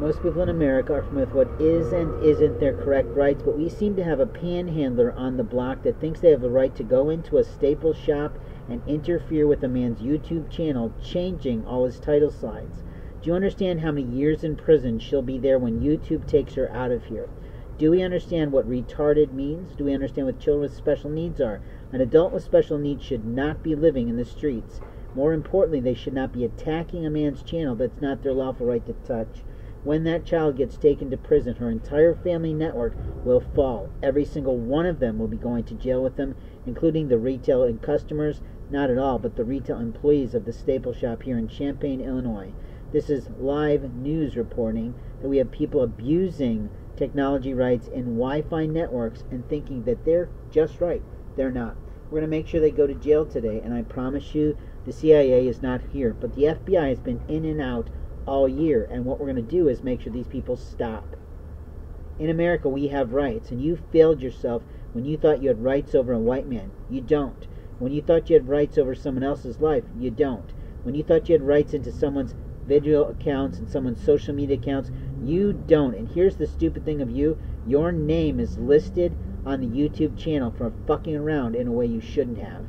Most people in America are familiar with what is and isn't their correct rights, but we seem to have a panhandler on the block that thinks they have a right to go into a staple shop and interfere with a man's YouTube channel, changing all his title slides. Do you understand how many years in prison she'll be there when YouTube takes her out of here? Do we understand what retarded means? Do we understand what children with special needs are? An adult with special needs should not be living in the streets. More importantly, they should not be attacking a man's channel that's not their lawful right to touch. When that child gets taken to prison, her entire family network will fall. Every single one of them will be going to jail with them, including the retail and customers, not at all, but the retail employees of the Staple Shop here in Champaign, Illinois. This is live news reporting that we have people abusing technology rights in Wi Fi networks and thinking that they're just right. They're not. We're going to make sure they go to jail today, and I promise you the CIA is not here. But the FBI has been in and out all year, and what we're going to do is make sure these people stop. In America, we have rights, and you failed yourself when you thought you had rights over a white man. You don't. When you thought you had rights over someone else's life, you don't. When you thought you had rights into someone's video accounts and someone's social media accounts, you don't. And here's the stupid thing of you your name is listed on the YouTube channel for fucking around in a way you shouldn't have.